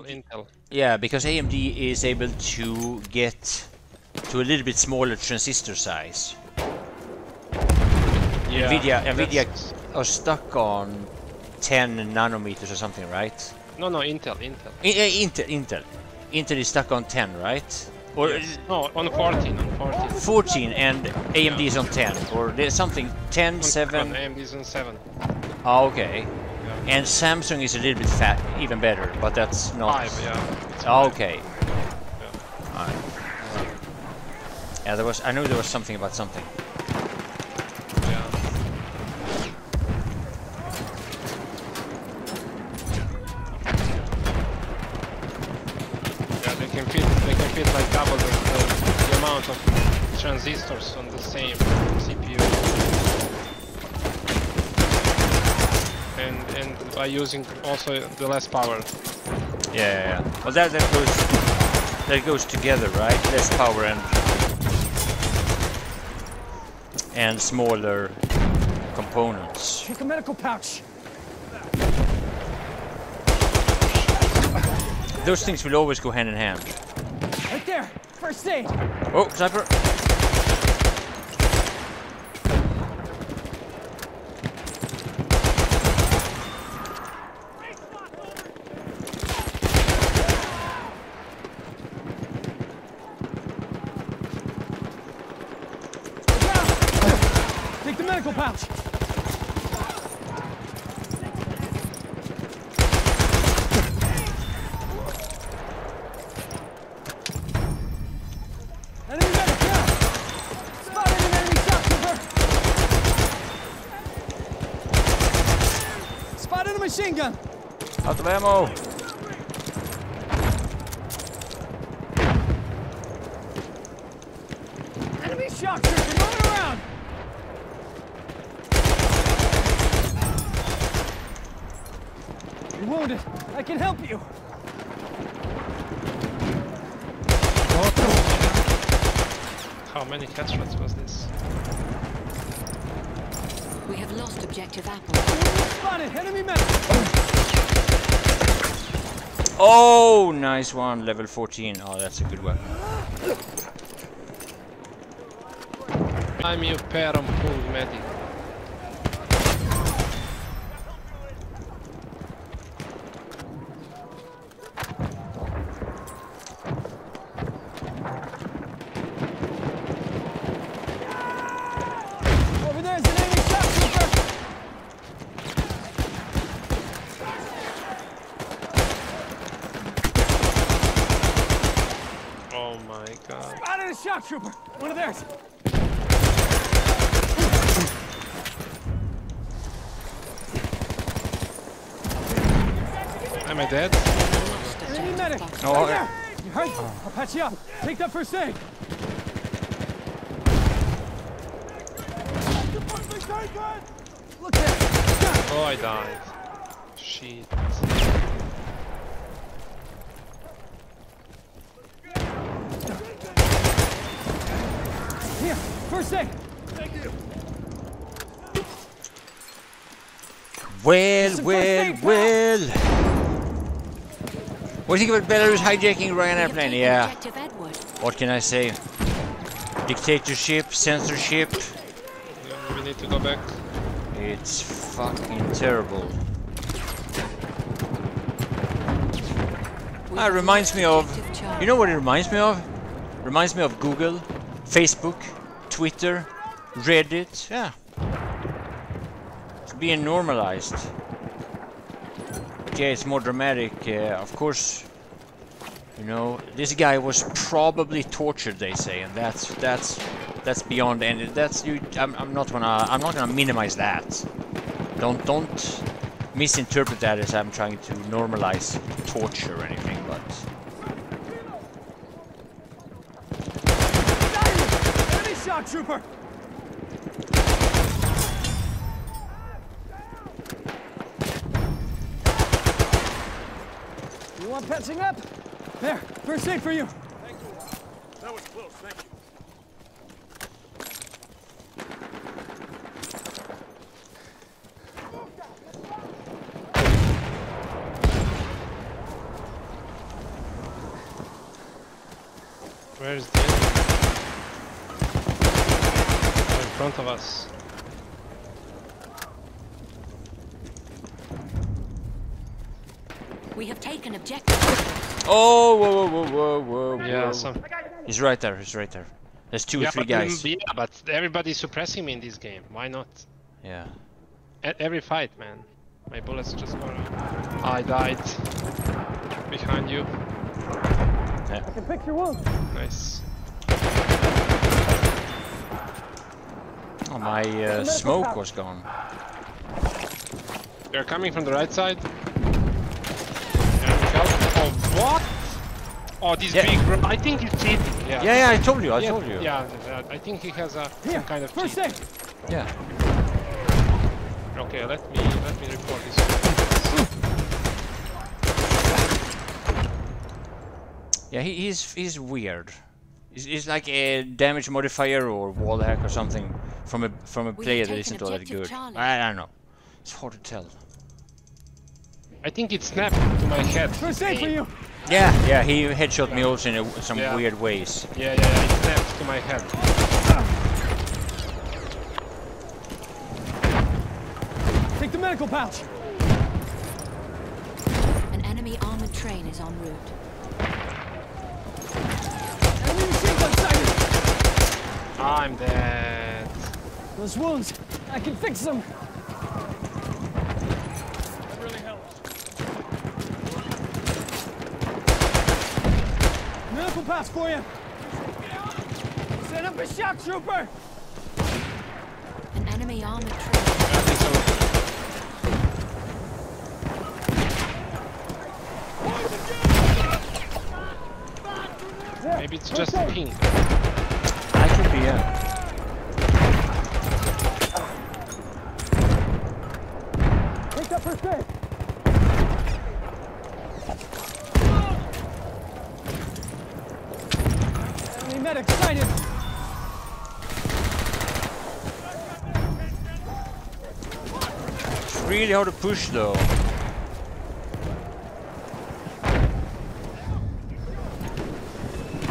Intel. Yeah, because AMD is able to get to a little bit smaller transistor size. Yeah, Nvidia, Nvidia are stuck on 10 nanometers or something, right? No, no, Intel, Intel. I, uh, Intel, Intel, Intel is stuck on 10, right? Or Yes. No, on 14, on 14. 14 and AMD is on 10, or there's something 10, On 7. is on 7. Ah, okay. And Samsung is a little bit fat, even better, but that's not. 5, yeah. It's Ah, five. okay. Yeah, there was. I knew there was something about something. Yeah. Yeah, they can fit, they can fit like double the, the, the amount of transistors on the same CPU. And and by using also the less power. Yeah, yeah, yeah. Well, that that goes that goes together, right? Less power and and smaller components. Take a medical pouch. Those things will always go hand in hand. Right there. First aid. Oh, sniper! Take the medical pouch. Enemy medic down. Spotted an enemy shock trooper. Spotted a machine gun. Out of ammo! Enemy shock trooper moving around. Wounded. I can help you. How many headshots was this? We have lost objective Apple. Spotted enemy medic. Oh, nice one, level 14. Oh, that's a good weapon. I'm your pair on medic. Over there's an enemy shock trooper. Oh my god. Spotted a shock trooper. One of theirs. Am I dead? Enemy medic. Oh, right there. You hurt? I'll patch you up. Take that first aid. Look there. Oh, I died. Shit. First aid. Thank you. Well, well, aid, well. What do you think about Belarus hijacking Ryanair We have airplane? Yeah. What can I say? Dictatorship, censorship. Yeah, we need to go back. It's fucking terrible. We Ah, reminds me of. You know what it reminds me of? Reminds me of Google, Facebook, Twitter, Reddit. Yeah. It's being normalized. Okay, it's more dramatic. Uh, of course, you know, this guy was probably tortured. They say, and that's that's that's beyond any. That's you. I'm, I'm not gonna. I'm not gonna minimize that. Don't don't misinterpret that as I'm trying to normalize torture or anything. But Shock trooper. You want patching up? There, first aid for you. Thank you. That was close, thank you. Where is the enemy? Oh, in front of us. We have taken objective. Oh, whoa, whoa, whoa, whoa, whoa. Yeah, some. He's right there. He's right there. There's two or three but, um, guys. yeah, but everybody's suppressing me in this game. Why not? Yeah. E- every fight, man. My bullets just go around. I died. Behind you. I can fix your wounds. Nice. Oh, my uh, smoke was gone. They're coming from the right side. Oh, what? Oh, this Yeah. big bro. I think he's cheating. Yeah. Yeah, yeah, I told you. I yeah, told you. Yeah, yeah, I think he has a Here, some kind of first cheat. aid. Yeah. Okay, let me let me report this. Yeah, he, he's he's weird. He's, he's like a damage modifier or wall hack or something from a from a player that taken isn't all that good. Charlie. I, I don't know. It's hard to tell. I think it snapped to my head. First aid for you. Yeah, yeah, he headshot me also in a, some Yeah. weird ways. Yeah, yeah, yeah, it snapped to my head. Take the medical pouch. An enemy armored train is en route. Enemy machine gun sighted. I'm dead. Those wounds, I can fix them. Medical pouch for you. Send up a shock trooper. An enemy armored train. I think so. Maybe it's just a ping. It's really hard to push though.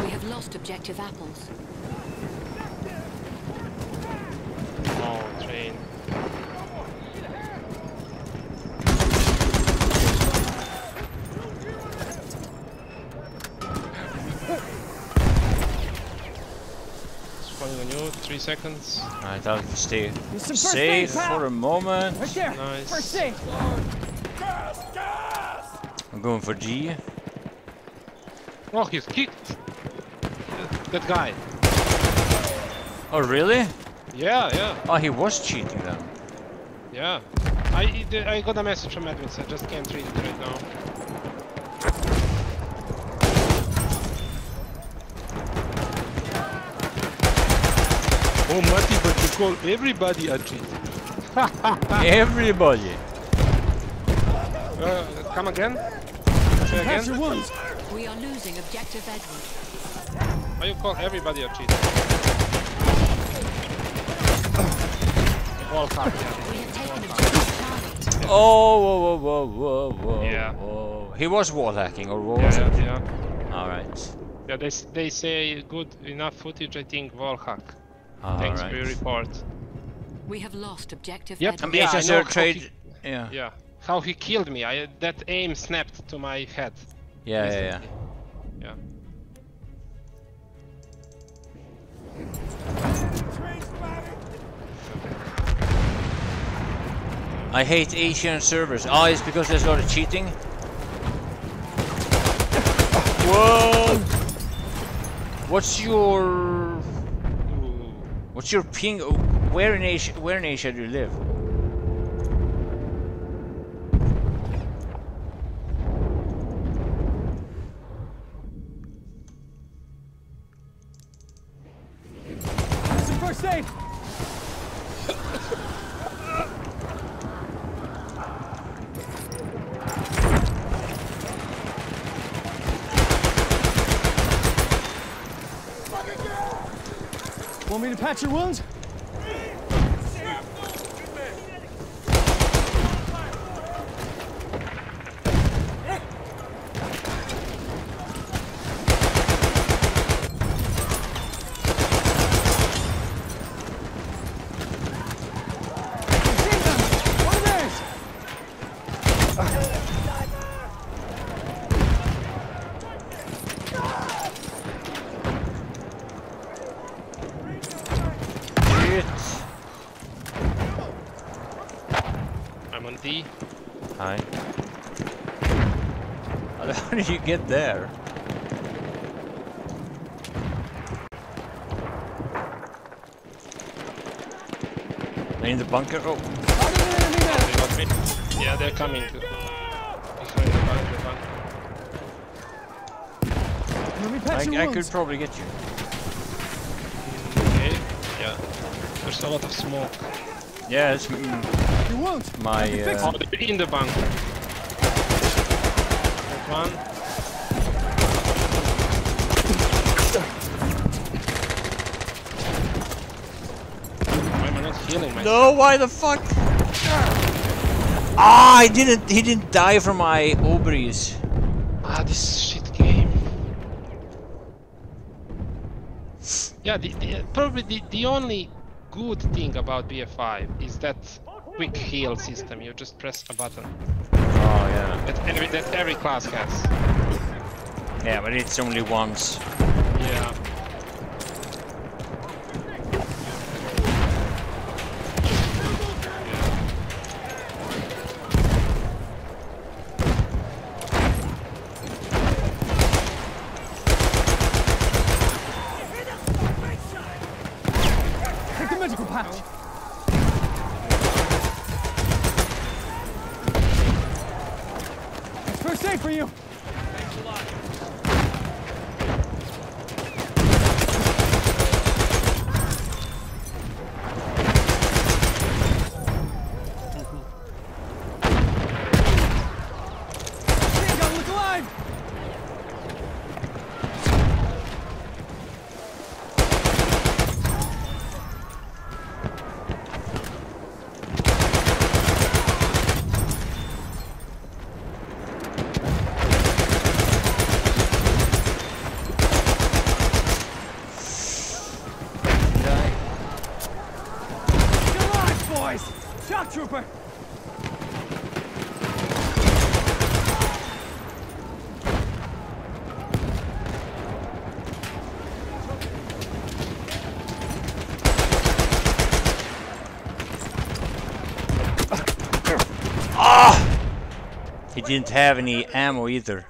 We have lost objective apples. Oh, train. Spawning on you, three seconds. Alright, I'll stay There's some safe for a moment. Right there. Nice. First aid. I'm going for G. Oh, he's kicked! That guy. Oh, really? Yeah, yeah, Oh, he was cheating then. yeah. I, I got a message from Edwin, so I just can't read it right now. Oh, Mati, but you call everybody a cheat. Everybody. Uh, come again? Say Patch your wounds. We are losing objective Edward. Why you call everybody a cheat? Wall card, yeah. We have taken objective Charlie. Oh, whoa, whoa, whoa, whoa, whoa. Yeah. whoa. He was wall hacking, or what was Yeah, it? yeah, yeah. Alright. Yeah, they, they say good enough footage, I think, wall hack. Ah, Thanks for your report. We have lost objective Yep. I Edward. mean, Yeah, it's I know trade. he- Yeah. Yeah. How he killed me, I that aim snapped to my head. Yeah, yeah, yeah. Yeah. I hate Asian servers. Oh, it's because there's a lot of cheating? Whoa! What's your... What's your ping? Where in Asia, where in Asia do you live? Some first aid. Want me to patch your wounds? How did get there? In the bunker. Oh, Spotted an enemy man. They got me. Yeah, they're coming to behind the bunker. bunker. Me I, I could probably get you. Okay. Yeah. There's a lot of smoke. Yeah, it's mm, Your wounds. my. fix Uh, Oh, in the bunker. There's one. Why am I not no, why the fuck? Ah, I didn't. He didn't die from my ovaries. Ah, this shit game. Yeah, the, the, probably the, the only good thing about BF5 is that quick heal system. You just press a button Oh yeah. that every, that every class has. Yeah, but it's only once. Yeah. It's first aid for you. Boys. Shock trooper. He didn't have any ammo either.